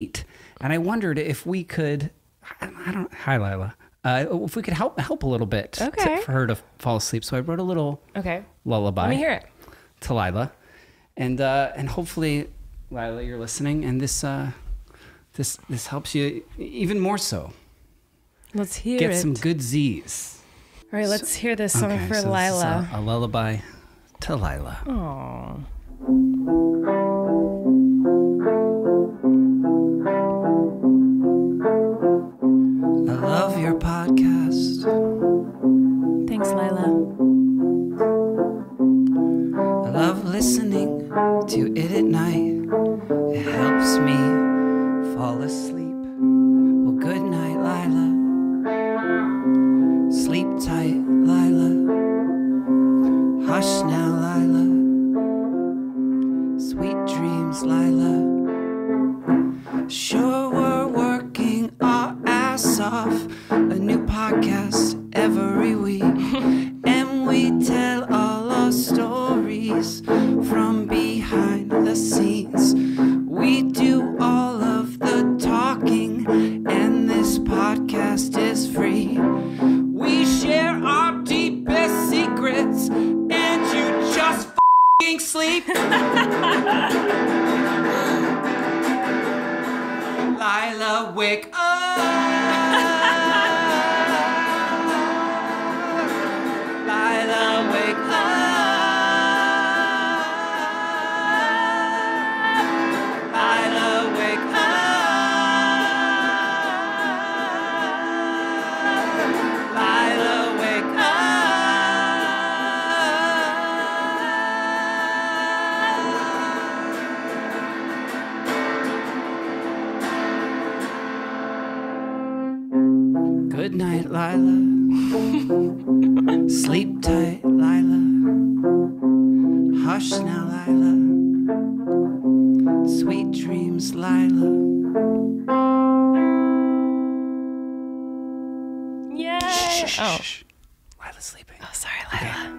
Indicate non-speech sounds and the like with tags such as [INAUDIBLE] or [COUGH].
and I wondered if we could. I don't. Hi, Lyla. Uh, if we could help help a little bit to- for her to fall asleep. So I wrote a little Okay. lullaby Let me hear it. to Lyla, and uh, and hopefully, Lyla, you're listening, and this uh, this this helps you even more so. Let's hear it. Get it. some good Z's. All right, let's hear this song Okay, for so Lyla. a, a lullaby to Lyla. Aw. Lyla. I love listening to it at night. It helps me fall asleep. Well, good night, Lyla. Sleep tight, Lyla. Hush now, Lyla. Sweet dreams, Lyla. Sure, we're working our ass off. A new podcast and this podcast is free. We share our deepest secrets, and you just fing sleep. [LAUGHS] Lyla, wake up. Good night, Lyla. Sleep tight, Lyla. Hush now, Lyla. Sweet dreams, Lyla. Yay! Oh, Lyla's sleeping. oh sorry, Lyla.